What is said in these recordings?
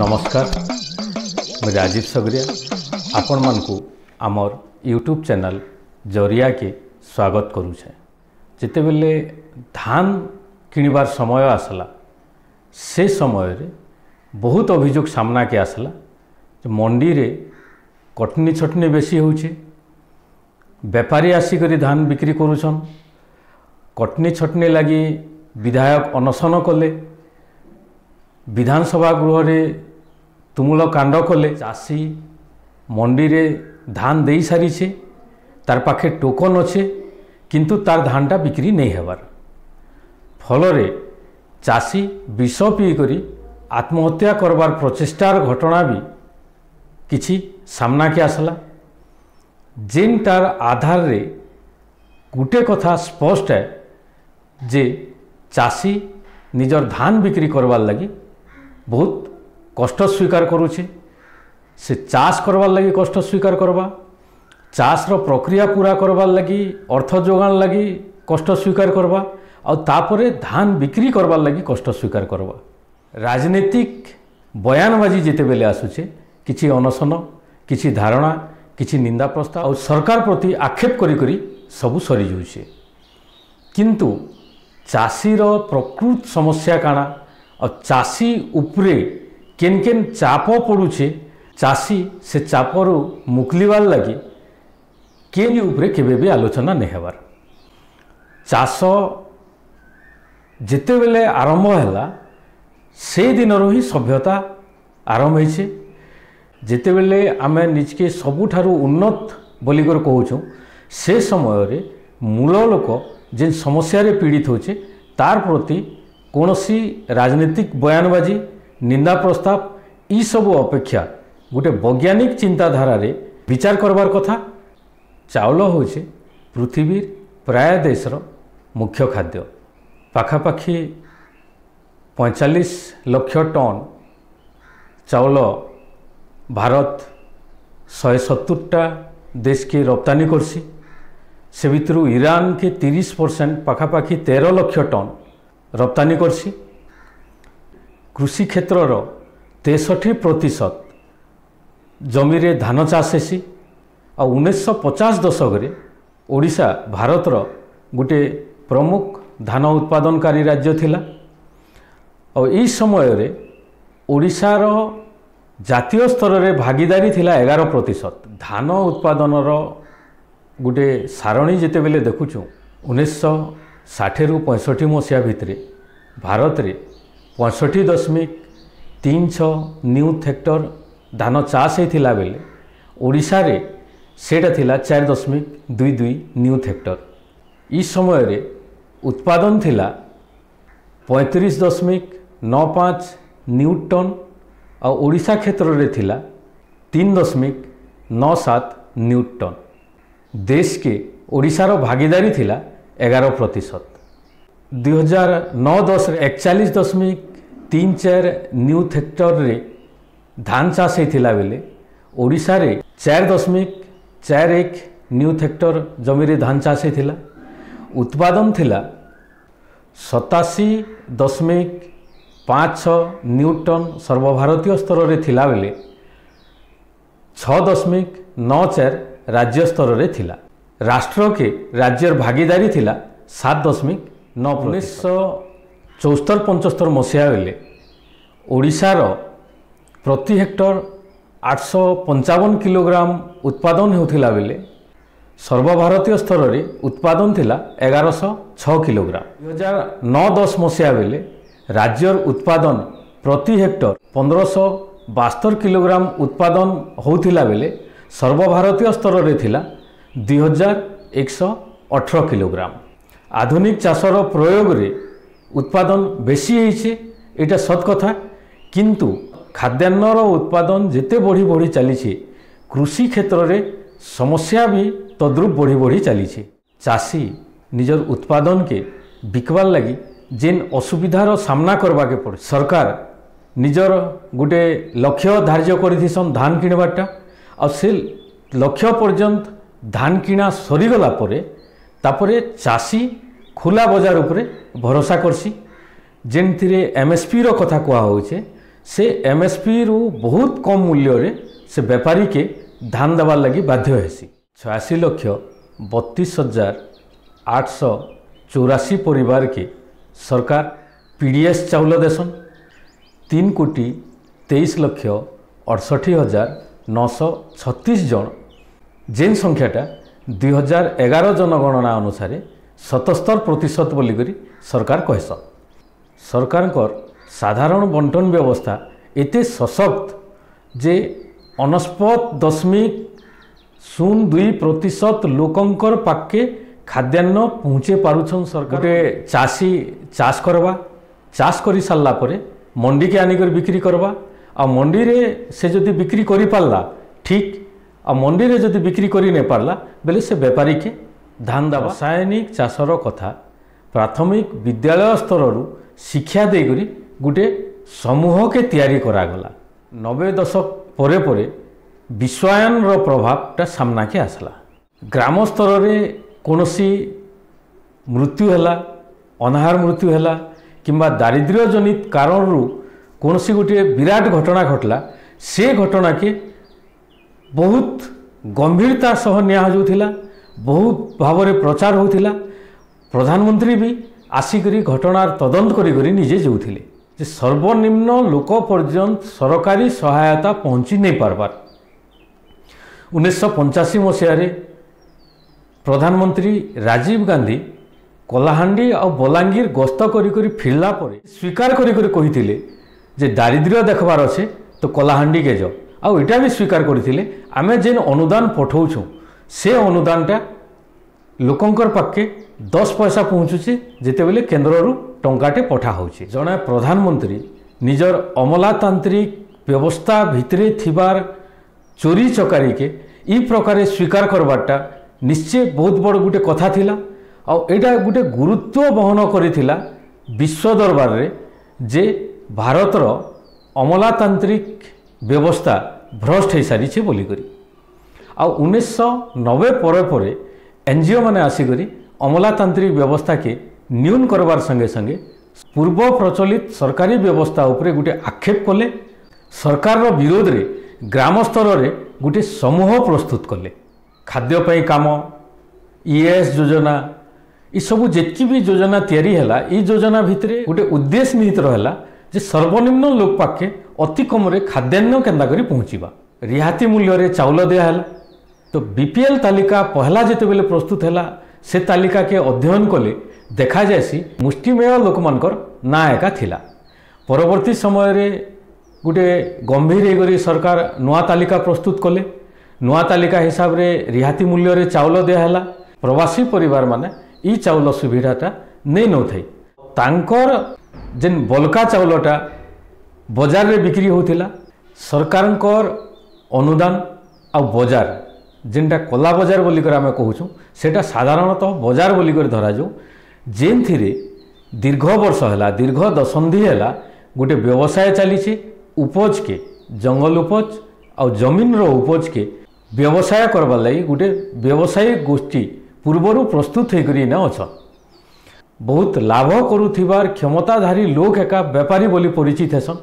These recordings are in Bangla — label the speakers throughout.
Speaker 1: ନମସ୍କାର ମୁଁ ରାଜୀବ ସଗରିଆ ଆପଣମାନଙ୍କୁ ଆମର ୟୁଟ୍ୟୁବ୍ ଚ୍ୟାନେଲ୍ ଜରିଆକେ ସ୍ୱାଗତ କରୁଛେ ଯେତେବେଳେ ଧାନ କିଣିବାର ସମୟ ଆସିଲା ସେ ସମୟରେ ବହୁତ ଅଭିଯୋଗ ସାମ୍ନାକେ ଆସିଲା ଯେ ମଣ୍ଡିରେ କଟନି ଛଟନି ବେଶୀ ହେଉଛେ ବେପାରୀ ଆସିକରି ଧାନ ବିକ୍ରି କରୁଛନ୍ কটনি ছটনি লাগি বিধায়ক অনশন কলে বিধানসভা গৃহরে ଗୃହରେ কাণ্ড কলে চাষী ଚାଷୀ ধান ଧାନ সারিছে তার পাখে টোকন অছে কিন্তু তার ধানটা বিক্রি নেই হবার ফলরে চাষী বিষ পিই করে আত্মহত্যা করবার প্রচেষ্টার ঘটনা বি কিছু সামনাকে আসলা যেন তার আধারে গোটে কথা স্পষ্ট হয় যে চাষী ନିଜର ଧାନ ବିକ୍ରି କରବାର୍ ଲାଗି ବହୁତ କଷ୍ଟ ସ୍ୱୀକାର କରୁଛେ ସେ ଚାଷ କରବାର୍ ଲାଗି କଷ୍ଟ ସ୍ୱୀକାର କରବା ଚାଷର ପ୍ରକ୍ରିୟା ପୁରା କରବାର୍ ଲାଗି ଅର୍ଥ ଯୋଗାଣ ଲାଗି କଷ୍ଟ ସ୍ୱୀକାର କରବା ଆଉ ତାପରେ ଧାନ ବିକ୍ରି କରବାର୍ ଲାଗି କଷ୍ଟ ସ୍ୱୀକାର କରବା ରାଜନୀତିକ ବୟାନବାଜି ଯେତେବେଳେ ଆସୁଛେ କିଛି ଅନଶନ କିଛି ଧାରଣା କିଛି ନିନ୍ଦା ପ୍ରସ୍ତାବ ଆଉ ସରକାର ପ୍ରତି ଆକ୍ଷେପ କରି କରି ସବୁ ସରିଯାଉଛେ କିନ୍ତୁ ଚାଷୀର ପ୍ରକୃତ ସମସ୍ୟା କାଣା ଆଉ ଚାଷୀ ଉପରେ କେନ୍ କେନ୍ ଚାପ ପଡ଼ୁଛେ ଚାଷୀ ସେ ଚାପରୁ ମୁକଲିବାର ଲାଗି କେନ୍ ଉପରେ କେବେ ବି ଆଲୋଚନା ନାଇଁ ହେବାର ଚାଷ ଯେତେବେଳେ ଆରମ୍ଭ ହେଲା ସେଇ ଦିନରୁ ହିଁ ସଭ୍ୟତା ଆରମ୍ଭ ହେଇଛେ ଯେତେବେଳେ ଆମେ ନିଜକେ ସବୁଠାରୁ ଉନ୍ନତ ବୋଲିକରି କହୁଛୁ ସେ ସମୟରେ ମୂଳ ଲୋକ যে ସମସ୍ୟାରେ ପୀଡ଼ିତ ହେଉଛି ତାର ପ୍ରତି କୌଣସି ରାଜନୈତିକ ବୟାନବାଜି ନିନ୍ଦା ପ୍ରସ୍ତାବ ଇସବୁ ଅପେକ୍ଷା ଗୋଟେ ବୈଜ୍ଞାନିକ ଚିନ୍ତାଧାରାରେ ବିଚାର କରବାର କଥା ଚାଉଳ ହେଉଛି ପୃଥିବୀର ପ୍ରାୟ ଦେଶର ମୁଖ୍ୟ ଖାଦ୍ୟ ପାଖାପାଖି ପଇଁଚାଳିଶ ଲକ୍ଷ ଟନ୍ ଚାଉଳ ଭାରତ ଶହେ ସତୁରିଟା ଦେଶକେ ରପ୍ତାନି କର୍ସି ସେ ଭିତରୁ ଇରାନ୍କେ ତିରିଶ ପରସେଣ୍ଟ ପାଖାପାଖି ତେର ଲକ୍ଷ ଟନ୍ ରପ୍ତାନୀ କରସି କୃଷି କ୍ଷେତ୍ରର ତେଷଠି ପ୍ରତିଶତ ଜମିରେ ଧାନ ଚାଷ ହେସି ଆଉ ଉଣେଇଶହ ପଚାଶ ଦଶକରେ ଓଡ଼ିଶା ଭାରତର ଗୋଟିଏ ପ୍ରମୁଖ ଧାନ ଉତ୍ପାଦନକାରୀ ରାଜ୍ୟ ଥିଲା ଆଉ ଏଇ ସମୟରେ ଓଡ଼ିଶାର ଜାତୀୟ ସ୍ତରରେ ଭାଗିଦାରୀ ଥିଲା ଏଗାର ପ୍ରତିଶତ ଧାନ ଉତ୍ପାଦନର ଗୋଟେ ସାରଣୀ ଯେତେବେଳେ ଦେଖୁଛୁ ଉଣେଇଶହ ଷାଠିଏରୁ ପଞ୍ଚଷଠି ମସିହା ଭିତରେ ଭାରତରେ ପଞ୍ଚଷଠି ଦଶମିକ ତିନି ଛଅ ନ୍ୟୁ ଥେକ୍ଟର ଧାନ ଚାଷ ହୋଇଥିଲା ବେଳେ ଓଡ଼ିଶାରେ ସେଇଟା ଥିଲା ଚାରି ଦଶମିକ ଦୁଇ ଦୁଇ ନ୍ୟୁ ଥେକ୍ଟର ଏ ସମୟରେ ଉତ୍ପାଦନ ଥିଲା ପଇଁତିରିଶ ଦଶମିକ ନଅ ପାଞ୍ଚ ନ୍ୟୁ ଟନ୍ ଆଉ ଓଡ଼ିଶା କ୍ଷେତ୍ରରେ ଥିଲା ତିନି ଦଶମିକ ନଅ ସାତ ନ୍ୟୁ ଟନ୍ ଦେଶକେ ଓଡ଼ିଶାର ଭାଗିଦାରୀ ଥିଲା ଏଗାର ପ୍ରତିଶତ ଦୁଇହଜାର ନଅ ଦଶରେ ଏକଚାଳିଶ ଦଶମିକ ତିନି ଚାରି ନ୍ୟୁ ଥେକ୍ଟରରେ ଧାନ ଚାଷ ହୋଇଥିଲା ବେଳେ ଓଡ଼ିଶାରେ ଚାରି ଦଶମିକ ଚାରି ଏକ ନ୍ୟୁ ଥେକ୍ଟର ଜମିରେ ଧାନ ଚାଷ ହୋଇଥିଲା ଉତ୍ପାଦନ ଥିଲା ସତାଅଶୀ ଦଶମିକ ପାଞ୍ଚ ଛଅ ନ୍ୟୁ ଟନ୍ ସର୍ବଭାରତୀୟ ସ୍ତରରେ ଥିଲାବେଳେ ଛଅ ଦଶମିକ ନଅ ଚାରି ରାଜ୍ୟ ସ୍ତରରେ ଥିଲା ରାଷ୍ଟ୍ରକେ ରାଜ୍ୟର ଭାଗିଦାରୀ ଥିଲା ସାତ ଦଶମିକ ନଅ ଉଣେଇଶହ ଚଉସ୍ତର ପଞ୍ଚସ୍ତର ମସିହା ବେଳେ ଓଡ଼ିଶାର ପ୍ରତି ହେକ୍ଟର ଆଠଶହ ପଞ୍ଚାବନ କିଲୋଗ୍ରାମ ଉତ୍ପାଦନ ହେଉଥିଲା ବେଳେ ସର୍ବଭାରତୀୟ ସ୍ତରରେ ଉତ୍ପାଦନ ଥିଲା ଏଗାରଶହ ଛଅ କିଲୋଗ୍ରାମ ଦୁଇହଜାର ନଅ ଦଶ ମସିହା ବେଳେ ରାଜ୍ୟର ଉତ୍ପାଦନ ପ୍ରତି ହେକ୍ଟର ପନ୍ଦରଶହ ବାସ୍ତର କିଲୋଗ୍ରାମ ଉତ୍ପାଦନ ହେଉଥିଲା ବେଳେ ସର୍ବଭାରତୀୟ ସ୍ତରରେ ଥିଲା ଦୁଇହଜାର ଏକଶହ ଅଠର କିଲୋଗ୍ରାମ আধুনিক চাষর প্রয়োগে উৎপাদন বেশি হয়েছে এটা সত কথা কিন্তু খাদ্যান্নর উৎপাদন যেতে বড়ি বড়ি চালিছে কৃষি ক্ষেত্রে সমস্যা বি তদ্রুপ বড়ি বড়ি চালিছে চাষী নিজের উৎপাদনকে বিকবার লাগি যে অসুবিধার সামনা করবাকে পড়ে সরকার নিজের গোটে লক্ষ্য ধার্য করেছেন ধান কিণবারটা ଆଉ ସେ ଲକ୍ଷ୍ୟ ପର୍ଯ୍ୟନ୍ତ ଧାନ କିଣା ସରିଗଲା ପରେ ତାପରେ ଚାଷୀ ଖୋଲା ବଜାର ଉପରେ ଭରସା କର୍ସି ଯେନ୍ଥିରେ ଏମ୍ଏସ୍ପିର କଥା କୁହାହେଉଛେ ସେ ଏମ୍ଏସ୍ପିରୁ ବହୁତ କମ୍ ମୂଲ୍ୟରେ ସେ ବେପାରୀକେ ଧାନ ଦେବାର୍ ଲାଗି ବାଧ୍ୟ ହେସି ଛୟାଅଶୀ ଲକ୍ଷ ବତିଶ ହଜାର ଆଠଶହ ଚଉରାଶୀ ପରିବାରକେ ସରକାର ପି ଡି ଏସ୍ ଚାଉଲ ଦେସନ୍ ତିନି କୋଟି ତେଇଶ ଲକ୍ଷ ଅଠଷଠି ହଜାର ନଅଶହ ଛତିଶ ଜଣ ଯେନ୍ ସଂଖ୍ୟାଟା ଦୁଇ ହଜାର ଏଗାର ଜନଗଣନା ଅନୁସାରେ ସତସ୍ତର ପ୍ରତିଶତ ବୋଲିକରି ସରକାର କହେସ ସରକାରଙ୍କର ସାଧାରଣ ବଣ୍ଟନ ବ୍ୟବସ୍ଥା ଏତେ ସଶକ୍ତ ଯେ ଅନସ୍ପତ ଦଶମିକ ଶୂନ ଦୁଇ ପ୍ରତିଶତ ଲୋକଙ୍କର ପାଖକେ ଖାଦ୍ୟାନ୍ନ ପହଞ୍ଚେ ପାରୁଛନ୍ ସରକାର ଗୋଟେ ଚାଷୀ ଚାଷ କରବା ଚାଷ କରିସାରିଲା ପରେ ମଣ୍ଡିକେ ଆଣିକରି ବିକ୍ରି କରବା ଆଉ ମଣ୍ଡିରେ ସେ ଯଦି ବିକ୍ରି କରିପାରିଲା ଠିକ୍ ଆଉ ମଣ୍ଡିରେ ଯଦି ବିକ୍ରି କରି ନେପାରିଲା ବେଲେ ସେ ବେପାରୀକେ ଧାନ ଦା ରାସାୟନିକ ଚାଷର କଥା ପ୍ରାଥମିକ ବିଦ୍ୟାଳୟ ସ୍ତରରୁ ଶିକ୍ଷା ଦେଇକରି ଗୋଟେ ସମୂହକେ ତିଆରି କରାଗଲା ନବେ ଦଶକ ପରେ ପରେ বিশ্বায়নর প্রভাবটা সামনাকে আসলা গ্রাম স্তরের কোণী মৃত্যু হেলা অনাহার মৃত্যু হেলা কিংবা দারিদ্র্যজনিত কারণরু କୌଣସି ଗୋଟିଏ ବିରାଟ ଘଟଣା ଘଟିଲା ସେ ଘଟଣାକେ ବହୁତ ଗମ୍ଭୀରତା ସହ ନିଆଯାଉଥିଲା ବହୁତ ଭାବରେ ପ୍ରଚାର ହେଉଥିଲା ପ୍ରଧାନମନ୍ତ୍ରୀ ବି ଆସିକରି ଘଟଣାର ତଦନ୍ତ କରିକରି ନିଜେ ଯାଉଥିଲେ ଯେ ସର୍ବନିମ୍ନ ଲୋକ ପର୍ଯ୍ୟନ୍ତ ସରକାରୀ ସହାୟତା ପହଞ୍ଚି ନେଇ ପାର୍ବାର୍ ଉଣେଇଶହ ପଞ୍ଚାଅଶୀ ମସିହାରେ ପ୍ରଧାନମନ୍ତ୍ରୀ ରାଜୀବ ଗାନ୍ଧୀ କଳାହାଣ୍ଡି ଆଉ ବଲାଙ୍ଗୀର ଗସ୍ତ କରିକରି ଫେରିଲା ପରେ ସ୍ୱୀକାର କରିକରି କହିଥିଲେ যে দারিদ্র্য দেখবার অছে তো কলাহান্ডিকে যাও আউ এটা বি স্বীকার করে আমি যে অনুদান পঠাউছু সে অনুদানটা ଲୋକଙ୍କର ପାଖେ ଦଶ ପଇସା ପହଞ୍ଚୁଛି ଯେତେବେଳେ କେନ୍ଦ୍ରରୁ ଟଙ୍କାଟେ ପଠା ହେଉଛି ଜଣେ ପ୍ରଧାନମନ୍ତ୍ରୀ ନିଜର ଅମଲାତାନ୍ତ୍ରିକ ବ୍ୟବସ୍ଥା ଭିତରେ ଥିବାର ଚୋରି ଚକାରିକେ ଇ ପ୍ରକାରେ ସ୍ୱୀକାର କରବାରଟା ନିଶ୍ଚୟ ବହୁତ ବଡ଼ ଗୋଟେ କଥା ଥିଲା ଆଉ ଏଇଟା ଗୋଟେ ଗୁରୁତ୍ୱ ବହନ କରିଥିଲା ବିଶ୍ୱ ଦରବାରରେ ଯେ ଭାରତର ଅମଲାତାନ୍ତ୍ରିକ ବ୍ୟବସ୍ଥା ଭ୍ରଷ୍ଟ ହୋଇସାରିଛି ବୋଲିକରି ଆଉ ଉଣେଇଶହ ନବେ ପରେ ପରେ ଏନ୍ ଜି ଓ ମାନେ ଆସିକରି ଅମଲାତାନ୍ତ୍ରିକ ବ୍ୟବସ୍ଥାକେ ନ୍ୟୁନ କରବାର୍ ସଙ୍ଗେ ସଙ୍ଗେ ପୂର୍ବ ପ୍ରଚଳିତ ସରକାରୀ ବ୍ୟବସ୍ଥା ଉପରେ ଗୋଟିଏ ଆକ୍ଷେପ କଲେ ସରକାରର ବିରୋଧରେ ଗ୍ରାମ ସ୍ତରରେ ଗୋଟିଏ ସମୂହ ପ୍ରସ୍ତୁତ କଲେ ଖାଦ୍ୟ ପାଇଁ କାମ ଇ ଏସ୍ ଯୋଜନା ଏସବୁ ଯେତିକି ବି ଯୋଜନା ତିଆରି ହେଲା ଏଇ ଯୋଜନା ଭିତରେ ଗୋଟିଏ ଉଦ୍ଦେଶ୍ୟ ନିହିତ ହେଲା যে সর্বনিম্ন লোক পাখে অতি কমরে খাদ্যান্ন কেন্দা করে পৌঁছবা রিহাতি মূল্যরে চাউল দিয়া হল তো বিপিএল তালিকা পহলা বেলে প্রস্তুত হল সে তালিকাকে অধ্যয়ন কলে দেখা যায়সি মুষ্টিমেয় লোকমানকর না একা লা পরবর্তী সময়ের গোটে গম্ভীর হয়ে সরকার নূয়া তালিকা প্রস্তুত কলে নূয়া তালিকা হিসাবে রিহাতি মূল্যরে চাউল দিয়া হল প্রবাসী পরিবার মানে ই চাউল সুবিধাটা নেই নথাই তাঙ্কর ଯେନ୍ ବଲକା ଚାଉଳଟା ବଜାରରେ ବିକ୍ରି ହେଉଥିଲା ସରକାରଙ୍କର ଅନୁଦାନ ଆଉ ବଜାର ଯେନ୍ଟା କଲା ବଜାର ବୋଲିକରି ଆମେ କହୁଛୁ ସେଇଟା ସାଧାରଣତଃ ବଜାର ବୋଲିକରି ଧରାଯାଉ ଯେନ୍ଥିରେ ଦୀର୍ଘ ବର୍ଷ ହେଲା ଦୀର୍ଘ ଦଶନ୍ଧି ହେଲା ଗୋଟେ ବ୍ୟବସାୟ ଚାଲିଛି ଉପଜକେ ଜଙ୍ଗଲ ଉପଜ ଆଉ ଜମିନର ଉପଜକେ ବ୍ୟବସାୟ କରବାର୍ ଲାଗି ଗୋଟେ ବ୍ୟବସାୟୀ ଗୋଷ୍ଠୀ ପୂର୍ବରୁ ପ୍ରସ୍ତୁତ ହେଇକରି ଇନା ଅଛନ୍ ବହୁତ ଲାଭ କରୁଥିବାର କ୍ଷମତାଧାରୀ ଲୋକ ଏକା ବେପାରୀ ବୋଲି ପରିଚିତ ହେସନ୍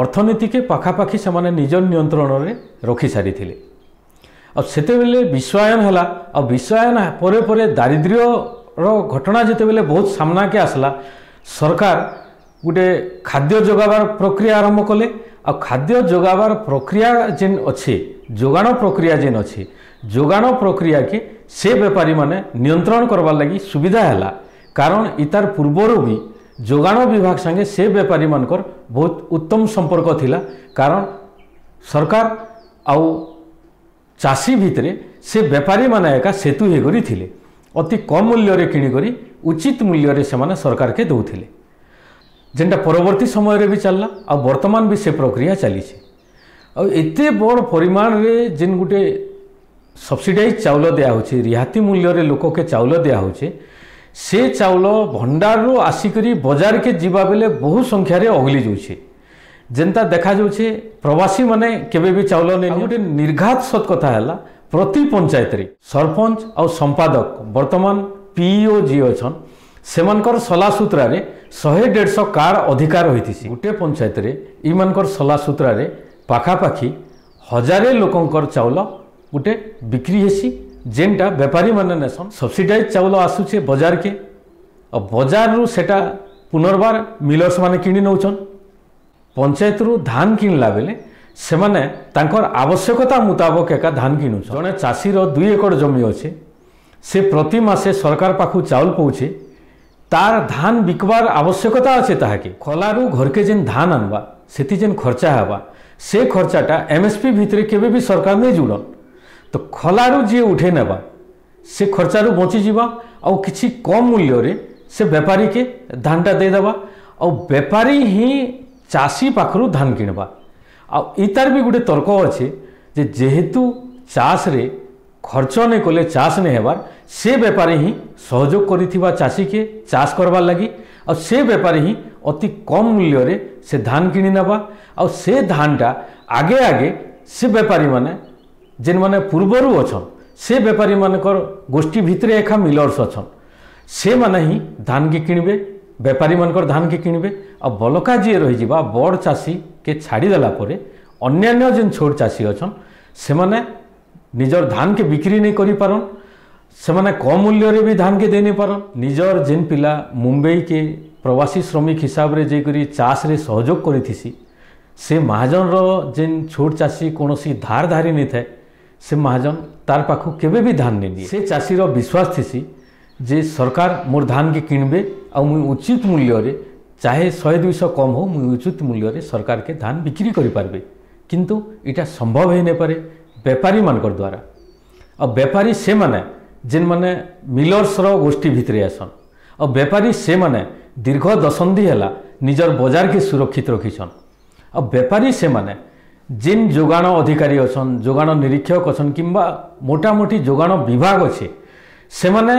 Speaker 1: ଅର୍ଥନୀତିକେ ପାଖାପାଖି ସେମାନେ ନିଜ ନିୟନ୍ତ୍ରଣରେ ରଖିସାରିଥିଲେ ଆଉ ସେତେବେଳେ ବିଶ୍ୱାୟନ ହେଲା ଆଉ ବିଶ୍ୱାୟନ ପରେ ପରେ ଦାରିଦ୍ର୍ୟର ଘଟଣା ଯେତେବେଳେ ବହୁତ ସାମ୍ନାକେ ଆସିଲା ସରକାର ଗୋଟେ ଖାଦ୍ୟ ଯୋଗାବାର ପ୍ରକ୍ରିୟା ଆରମ୍ଭ କଲେ ଆଉ ଖାଦ୍ୟ ଯୋଗାବାର ପ୍ରକ୍ରିୟା ଯେନ୍ ଅଛି ଯୋଗାଣ ପ୍ରକ୍ରିୟା ଯେନ୍ ଅଛି ଯୋଗାଣ ପ୍ରକ୍ରିୟାକେ ସେ ବେପାରୀମାନେ ନିୟନ୍ତ୍ରଣ କରବାର୍ ଲାଗି ସୁବିଧା ହେଲା କାରଣ ଇତାର ପୂର୍ବରୁ ବି ଯୋଗାଣ ବିଭାଗ ସାଙ୍ଗେ ସେ ବେପାରୀମାନଙ୍କର ବହୁତ ଉତ୍ତମ ସମ୍ପର୍କ ଥିଲା କାରଣ ସରକାର ଆଉ ଚାଷୀ ଭିତରେ ସେ ବେପାରୀମାନେ ଏକା ସେତୁ ହେଇକରି ଥିଲେ ଅତି କମ୍ ମୂଲ୍ୟରେ କିଣିକରି ଉଚିତ ମୂଲ୍ୟରେ ସେମାନେ ସରକାରକେ ଦେଉଥିଲେ ଯେନ୍ଟା ପରବର୍ତ୍ତୀ ସମୟରେ ବି ଚାଲିଲା ଆଉ ବର୍ତ୍ତମାନ ବି ସେ ପ୍ରକ୍ରିୟା ଚାଲିଛି ଆଉ ଏତେ ବଡ଼ ପରିମାଣରେ ଯେନ୍ ଗୋଟେ ସବସିଡାଇଜ୍ ଚାଉଳ ଦିଆହେଉଛି ରିହାତି ମୂଲ୍ୟରେ ଲୋକକେ ଚାଉଳ ଦିଆହେଉଛି ସେ ଚାଉଳ ଭଣ୍ଡାରରୁ ଆସିକରି ବଜାରକେ ଯିବା ବେଲେ ବହୁ ସଂଖ୍ୟାରେ ଅଗଲି ଯାଉଛେ ଯେନ୍ତା ଦେଖାଯାଉଛେ ପ୍ରବାସୀମାନେ କେବେ ବି ଚାଉଳ ନେଇ ଗୋଟେ ନିର୍ଘାତ ସତ କଥା ହେଲା ପ୍ରତି ପଞ୍ଚାୟତରେ ସରପଞ୍ଚ ଆଉ ସମ୍ପାଦକ ବର୍ତ୍ତମାନ ପିଇଓ ଯିଏ ଅଛନ୍ ସେମାନଙ୍କର ସଲାସୁତ୍ରାରେ ଶହେ ଦେଢ଼ଶହ କାର୍ଡ଼ ଅଧିକାର ହୋଇଥିସି ଗୋଟେ ପଞ୍ଚାୟତରେ ଇମାନଙ୍କର ସଲାସୁତ୍ରାରେ ପାଖାପାଖି ହଜାରେ ଲୋକଙ୍କର ଚାଉଳ ଗୋଟେ ବିକ୍ରି ହେସି যেটা বেপারী মানে নেসন সবসিডাইজ চাউল আসুছে বজারকে বজারু সেটা পুনর্বার মিলর্স মানে কিনি নেউছন পঞ্চায়েতরু ধান কিনলা বেলে সেমানে তাঙ্কর আবশ্যকতা মুতাবক একা ধান কিনুছ জনে চাষীর দুই একর জমি অছে সে প্রতি মাসে সরকার পাখু চাউল পৌঁছে তার ধান বিকবার আবশ্যকতা আছে তাহাকে খলারু ঘরকে যেন ধান আনবা সেটি যেন খরচা হবা সে খরচাটা এমএসপি ভিতরে কেবে বি সরকার নেই জুড়ন ତ ଖଲାରୁ ଯିଏ ଉଠାଇ ନେବା ସେ ଖର୍ଚ୍ଚାରୁ ବଞ୍ଚିଯିବା ଆଉ କିଛି କମ୍ ମୂଲ୍ୟରେ ସେ ବେପାରୀକେ ଧାନଟା ଦେଇଦେବା ଆଉ ବେପାରୀ ହିଁ ଚାଷୀ ପାଖରୁ ଧାନ କିଣିବା ଆଉ ଇତାର ବି ଗୋଟେ ତର୍କ ଅଛେ ଯେ ଯେହେତୁ ଚାଷରେ ଖର୍ଚ୍ଚ ନାଇଁ କଲେ ଚାଷ ନାଇଁ ହେବାର ସେ ବେପାରୀ ହିଁ ସହଯୋଗ କରିଥିବା ଚାଷୀକେ ଚାଷ କରବାର୍ ଲାଗି ଆଉ ସେ ବେପାରୀ ହିଁ ଅତି କମ୍ ମୂଲ୍ୟରେ ସେ ଧାନ କିଣି ନେବା ଆଉ ସେ ଧାନଟା ଆଗେ ଆଗେ ସେ ବେପାରୀମାନେ ଯେନ୍ମାନେ ପୂର୍ବରୁ ଅଛନ୍ ସେ ବେପାରୀମାନଙ୍କର ଗୋଷ୍ଠୀ ଭିତରେ ଏକା ମିଲର୍ସ ଅଛନ୍ ସେମାନେ ହିଁ ଧାନକେ କିଣିବେ ବେପାରୀମାନଙ୍କର ଧାନକେ କିଣିବେ ଆଉ ବଲକା ଯିଏ ରହିଯିବା ବଡ଼ ଚାଷୀକେ ଛାଡ଼ିଦେଲା ପରେ ଅନ୍ୟାନ୍ୟ ଯେନ୍ ଛୋଟ୍ ଚାଷୀ ଅଛନ୍ ସେମାନେ ନିଜର ଧାନକେ ବିକ୍ରି ନେଇ କରିପାରନ୍ ସେମାନେ କମ୍ ମୂଲ୍ୟରେ ବି ଧାନକେ ଦେଇ ନେଇପାରନ୍ ନିଜର ଯେନ୍ ପିଲା ମୁମ୍ବାଇକେ ପ୍ରବାସୀ ଶ୍ରମିକ ହିସାବରେ ଯାଇକରି ଚାଷରେ ସହଯୋଗ କରିଥିସି ସେ ମହାଜନର ଯେନ୍ ଛୋଟ୍ ଚାଷୀ କୌଣସି ଧାର ଧାରି ନେଇଥାଏ ସେ ମହାଜନ ତାର୍ ପାଖକୁ କେବେ ବି ଧାନ ନେଇ ଦିଏ ସେ ଚାଷୀର ବିଶ୍ୱାସ ଥିସି ଯେ ସରକାର ମୋର ଧାନକେ କିଣିବେ ଆଉ ମୁଇଁ ଉଚିତ ମୂଲ୍ୟରେ ଚାହେ ଶହେ ଦୁଇଶହ କମ୍ ହଉ ମୁଇଁ ଉଚିତ ମୂଲ୍ୟରେ ସରକାରକେ ଧାନ ବିକ୍ରି କରିପାରିବେ କିନ୍ତୁ ଏଇଟା ସମ୍ଭବ ହେଇନପାରେ ବେପାରୀମାନଙ୍କର ଦ୍ୱାରା ଆଉ ବେପାରୀ ସେମାନେ ଯେନ୍ମାନେ ମିଲର୍ସର ଗୋଷ୍ଠୀ ଭିତରେ ଆସନ୍ ଆଉ ବେପାରୀ ସେମାନେ ଦୀର୍ଘ ଦଶନ୍ଧି ହେଲା ନିଜର ବଜାରକେ ସୁରକ୍ଷିତ ରଖିଛନ୍ ଆଉ ବେପାରୀ ସେମାନେ ଯେନ୍ ଯୋଗାଣ ଅଧିକାରୀ ଅଛନ୍ ଯୋଗାଣ ନିରୀକ୍ଷକ ଅଛନ୍ କିମ୍ବା ମୋଟାମୋଟି ଯୋଗାଣ ବିଭାଗ ଅଛେ ସେମାନେ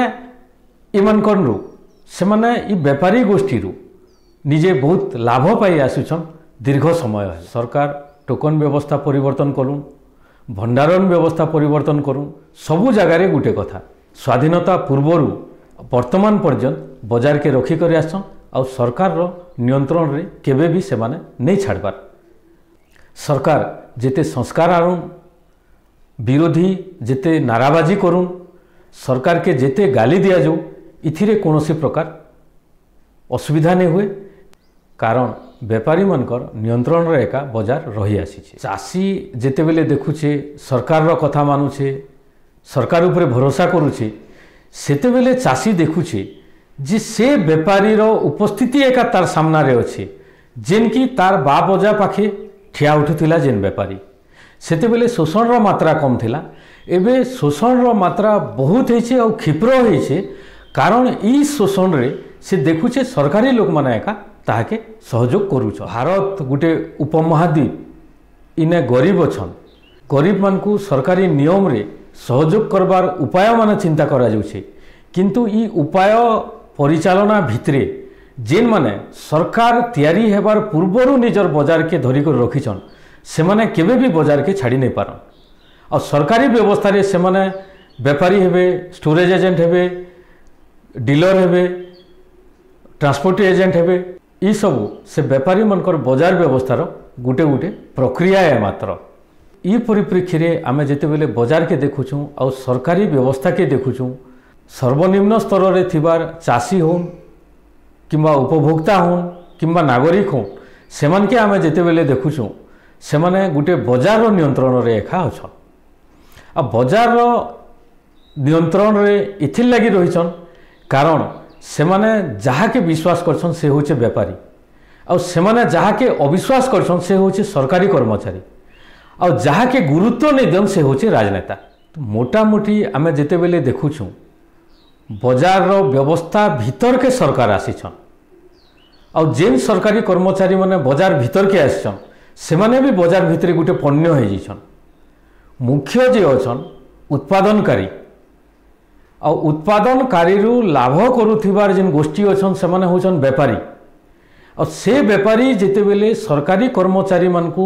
Speaker 1: ଏମାନଙ୍କରୁ ସେମାନେ ଇ ବେପାରୀ ଗୋଷ୍ଠୀରୁ ନିଜେ ବହୁତ ଲାଭ ପାଇ ଆସୁଛନ୍ ଦୀର୍ଘ ସମୟ ସରକାର ଟୋକନ୍ ବ୍ୟବସ୍ଥା ପରିବର୍ତ୍ତନ କଲୁନ୍ ଭଣ୍ଡାରଣ ବ୍ୟବସ୍ଥା ପରିବର୍ତ୍ତନ କରୁନ୍ ସବୁ ଜାଗାରେ ଗୋଟେ କଥା ସ୍ୱାଧୀନତା ପୂର୍ବରୁ ବର୍ତ୍ତମାନ ପର୍ଯ୍ୟନ୍ତ ବଜାରକେ ରଖିକରି ଆସନ୍ ଆଉ ସରକାରର ନିୟନ୍ତ୍ରଣରେ କେବେ ବି ସେମାନେ ନେଇ ଛାଡ଼ବାର୍ সরকার যেতে সংস্কার আনুন বিরোধী যেতে নারাবাজি করুন সরকারকে যেতে গালি দিয়া যাও ইথিরে কোণী প্রকার অসুবিধা নেই হুয়ে কারণ ব্যাপারী মানকর নিয়ন্ত্রণের একা বজার রহি আসিছে চাষী যেতবেলে দেখুছে সরকারর কথা মানুছে সরকার উপরে ভরসা করুছে সেতবেলে চাষী দেখুছে যে সে ব্যাপারীর উপস্থিতি একা তার সামনারে অছে যেন কি তার বা বজা পাখে ଠିଆ ଉଠୁଥିଲା ଯେନ୍ ବେପାରୀ ସେତେବେଳେ ଶୋଷଣର ମାତ୍ରା କମ୍ ଥିଲା ଏବେ ଶୋଷଣର ମାତ୍ରା ବହୁତ ହେଇଛେ ଆଉ କ୍ଷିପ୍ର ହେଇଛେ କାରଣ ଇ ଶୋଷଣରେ ସେ ଦେଖୁଛେ ସରକାରୀ ଲୋକମାନେ ଏକା ତାହାକେ ସହଯୋଗ କରୁଛ ଭାରତ ଗୋଟେ ଉପମହାଦ୍ୱୀପ ଇନେ ଗରିବ ଅଛନ୍ ଗରିବମାନଙ୍କୁ ସରକାରୀ ନିୟମରେ ସହଯୋଗ କରବାର ଉପାୟମାନେ ଚିନ୍ତା କରାଯାଉଛେ କିନ୍ତୁ ଇ ଉପାୟ ପରିଚାଳନା ଭିତରେ ଯେନ୍ମାନେ ସରକାର ତିଆରି ହେବାର ପୂର୍ବରୁ ନିଜର ବଜାରକେ ଧରିକରି ରଖିଛନ୍ ସେମାନେ କେବେ ବି ବଜାରକେ ଛାଡ଼ି ନେଇପାରନ୍ ଆଉ ସରକାରୀ ବ୍ୟବସ୍ଥାରେ ସେମାନେ ବେପାରୀ ହେବେ ଷ୍ଟୋରେଜ୍ ଏଜେଣ୍ଟ ହେବେ ଡିଲର ହେବେ ଟ୍ରାନ୍ସପୋର୍ଟ ଏଜେଣ୍ଟ ହେବେ ଇସବୁ ସେ ବେପାରୀମାନଙ୍କର ବଜାର ବ୍ୟବସ୍ଥାର ଗୋଟେ ଗୋଟେ ପ୍ରକ୍ରିୟା ଏ ମାତ୍ର ଇ ପରିପ୍ରେକ୍ଷୀରେ ଆମେ ଯେତେବେଳେ ବଜାରକେ ଦେଖୁଛୁଁ ଆଉ ସରକାରୀ ବ୍ୟବସ୍ଥାକେ ଦେଖୁଛୁଁ ସର୍ବନିମ୍ନ ସ୍ତରରେ ଥିବାର ଚାଷୀ ହେଉନ୍ কিংবা উপভোক্তা হন কিংবা নাগরিক হন সেমানকে আমি যেতবেলে দেখুছ সে গোটে বজার নিয়ন্ত্রণরে একা অছন আর বজারর নিয়ন্ত্রণরে এথির লাগি রয়েছেন কারণ সেমানে যাহাকে বিশ্বাস করছেন সে হচ্ছে ব্যাপারী ଆଉ ସେମାନେ অবিশ্বাস করছেন সে হচ্ছে সরকারি কর্মচারী আহাকে গুরুত্ব ଯାହାକେ ଗୁରୁତ୍ୱ ନେଇ ଦିଅନ୍ ସେ ହେଉଛି ରାଜନେତା ମୋଟାମୋଟି ଆମେ ବଜାରର ବ୍ୟବସ୍ଥା ଭିତରକେ ସରକାର ଆସିଛନ୍ ଆଉ ଯେନ୍ ସରକାରୀ କର୍ମଚାରୀମାନେ ବଜାର ଭିତରକେ ଆସିଛନ୍ ସେମାନେ ବି ବଜାର ଭିତରେ ଗୋଟେ ପଣ୍ୟ ହେଇଯାଇଛନ୍ ମୁଖ୍ୟ ଯିଏ ଅଛନ୍ ଉତ୍ପାଦନକାରୀ ଆଉ ଉତ୍ପାଦନକାରୀରୁ ଲାଭ କରୁଥିବାର ଯେନ୍ ଗୋଷ୍ଠୀ ଅଛନ୍ ସେମାନେ ହେଉଛନ୍ ବେପାରୀ ଆଉ ସେ ବେପାରୀ ଯେତେବେଳେ ସରକାରୀ କର୍ମଚାରୀମାନଙ୍କୁ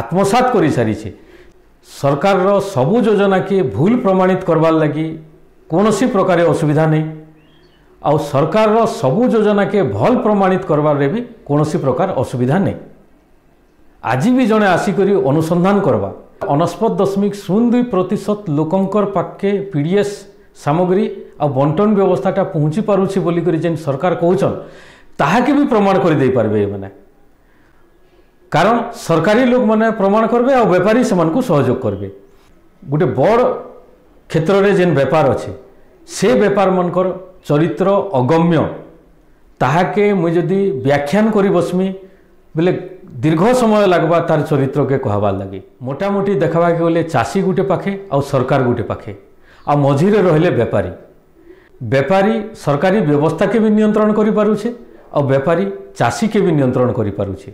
Speaker 1: ଆତ୍ମସାତ କରିସାରିଛେ ସରକାରର ସବୁ ଯୋଜନାକେ ଭୁଲ ପ୍ରମାଣିତ କରବାର୍ ଲାଗି କୌଣସି ପ୍ରକାର ଅସୁବିଧା ନାହିଁ ଆଉ ସରକାରର ସବୁ ଯୋଜନାକେ ଭଲ୍ ପ୍ରମାଣିତ କର୍ବାରେ ବି କୌଣସି ପ୍ରକାର ଅସୁବିଧା ନାହିଁ ଆଜି ବି ଜଣେ ଆସିକରି ଅନୁସନ୍ଧାନ କରବା ଅଣସ୍ପତ ଦଶମିକ ଶୂନ ଦୁଇ ପ୍ରତିଶତ ଲୋକଙ୍କର ପାଖେ ପି ଡି ଏସ୍ ସାମଗ୍ରୀ ଆଉ ବଣ୍ଟନ ବ୍ୟବସ୍ଥାଟା ପହଞ୍ଚି ପାରୁଛି ବୋଲିକରି ଯେନ୍ ସରକାର କହୁଛନ୍ ତାହାକେ ବି ପ୍ରମାଣ କରିଦେଇପାରିବେ ଏମାନେ କାରଣ ସରକାରୀ ଲୋକମାନେ ପ୍ରମାଣ କରିବେ ଆଉ ବେପାରୀ ସେମାନଙ୍କୁ ସହଯୋଗ କରିବେ ଗୋଟେ ବଡ଼ କ୍ଷେତ୍ରରେ ଯେନ୍ ବେପାର ଅଛି সে ব্যাপার ব্যাপারমানকর চরিত্র অগম্য তাহাকে মুই যদি ব্যাখ্যান করি বসমি বলে দীর্ঘ সময় লাগবা তার চরিত্রকে কহবার লাগে মোটামুটি দেখবাকে গেলে চাষী গোটে পাখে আউ সরকার গোটে পাখে আউ মঝিরে রহলে ব্যাপারী ব্যাপারী সরকারি ব্যবস্থাকে বি নিয়ন্ত্রণ করিপারুছে আউ ব্যাপারী চাষীকে বি নিয়ন্ত্রণ করিপারুছে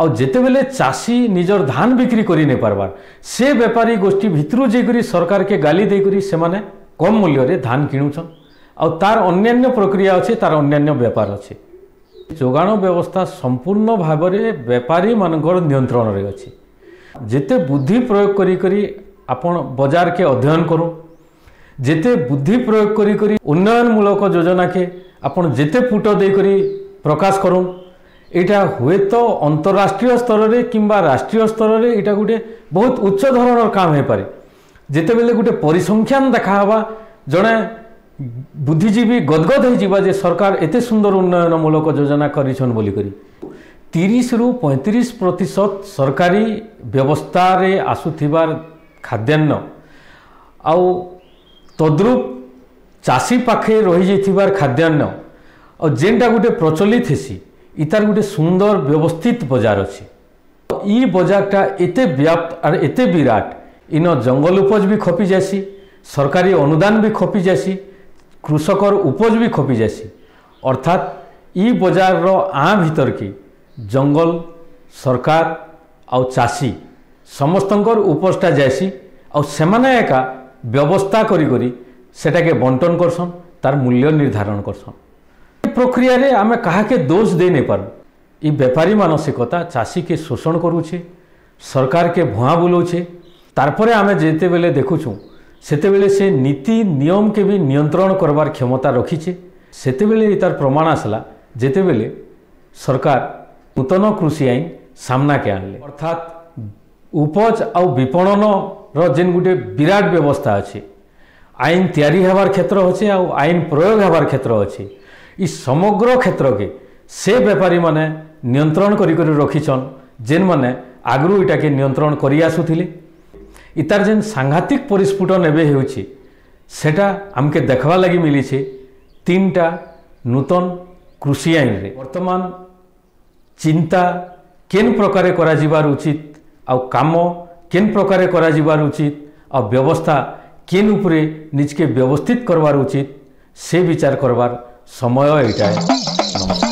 Speaker 1: আউ যেতবেলে চাষী নিজের ধান বিক্রি করে নেই পারবার সে ব্যাপারী গোষ্ঠী ভিতর যাই সরকারকে গালি দিয়ে সেমানে কম মূল্যরে ধান কিণুছন আর অন্যান্য প্রক্রিয়া অছে তার অন্যান্য ব্যাপার অছে যোগাণ ব্যবস্থা সম্পূর্ণ ভাবে ব্যাপারী মানকর নিয়ন্ত্রণরে অছে যেতে বুদ্ধি প্রয়োগ করি করি আপন বজারকে অধ্যয়ন করু যেতে বুদ্ধি প্রয়োগ করি করি উন্নয়নমূলক যোজনাকে আপন যেতে পুট দিয়ে প্রকাশ করুন এটা হুয়েত অন্তরাষ্ট্রীয় স্তরের কিংবা রাষ্ট্রীয় স্তরের এটা গোটে বহুত উচ্চ ধরনের কাম হয়ে পারে ଯେତେବେଳେ ଗୋଟେ ପରିସଂଖ୍ୟାନ ଦେଖାହେବା ଜଣେ ବୁଦ୍ଧିଜୀବୀ ଗଦଗଦ ହୋଇଯିବା ଯେ ସରକାର ଏତେ ସୁନ୍ଦର ଉନ୍ନୟନମୂଳକ ଯୋଜନା କରିଛନ୍ ବୋଲିକରି ତିରିଶରୁ ପଇଁତିରିଶ ପ୍ରତିଶତ ସରକାରୀ ବ୍ୟବସ୍ଥାରେ ଆସୁଥିବାର ଖାଦ୍ୟାନ୍ନ ଆଉ ତଦ୍ରୁପ ଚାଷୀ ପାଖେ ରହିଯାଇଥିବାର ଖାଦ୍ୟାନ୍ନ ଆଉ ଯେନ୍ଟା ଗୋଟେ ପ୍ରଚଳିତ ହେସି ଇତାର ଗୋଟେ ସୁନ୍ଦର ବ୍ୟବସ୍ଥିତ ବଜାର ଅଛି ଇ ବଜାରଟା ଏତେ ବ୍ୟାପ୍ତ ଆର୍ ଏତେ ବିରାଟ ଇନ জঙ্গল ଉପଜ ବି খপি যাসি সরকারি অনুদান বি খপি যাসি কৃষকর উপজ বি খপি যাসি অর্থাৎ ই বজারর আঁ ভিতরকে জঙ্গল সরকার আউ চাষী ସମସ୍ତଙ୍କର ଉପସ୍ଟା ଯାଏସି ଆଉ ସେମାନେ ଏକା ବ୍ୟବସ୍ଥା କରିକରି ସେଟାକେ ବଣ୍ଟନ କରସନ୍ ତାର ମୂଲ୍ୟ ନିର୍ଦ୍ଧାରଣ କରସନ୍ ଏ ପ୍ରକ୍ରିୟାରେ ଆମେ କାହାକେ ଦୋଷ ଦେଇ ନେଇପାରୁ ଇ ବେପାରୀ ମାନସିକତା ଚାଷୀକେ ଶୋଷଣ କରୁଛେ ସରକାରକେ ଭୁଆଁ ବୁଲଉଛେ তারপরে আমি যেতবে দেখুছু সেতবে সে নীতি নিয়মকে বি নিয়ন্ত্রণ করবার ক্ষমতা রখিছে সেতবে তার প্রমাণ আসলা যেতবে সরকার নূতন কৃষি আইন সামনাকে আনলে অর্থাৎ উপজ আউ বিপণনর যে গোটে বিরাট ব্যবস্থা আছে আইন তৈরি হবার ক্ষেত্র আছে আউ আইন প্রয়োগ হবার ক্ষেত্র আছে ই সমগ্র ক্ষেত্রকে সে ব্যাপারী মানে নিয়ন্ত্রণ করি করে রখিছন যেন মানে আগ্রু এটাকে নিয়ন্ত্রণ করে আসুলে ইতার যে সাংঘাতিক পরিস্ফুটন এবে হেউছি সেটা আমাকে দেখবা লাগি মিলিছে তিনটা নূতন কৃষি আইনরে বর্তমান চিন্তা কেন প্রকারে করা যাবার উচিত আও কাম কেন প্রকারে করা যাবার উচিত আও ব্যবস্থা কেন উপরে নিজকে ব্যবস্থিত করবার উচিত সে বিচার করবার সময় এইটাই নমস্কার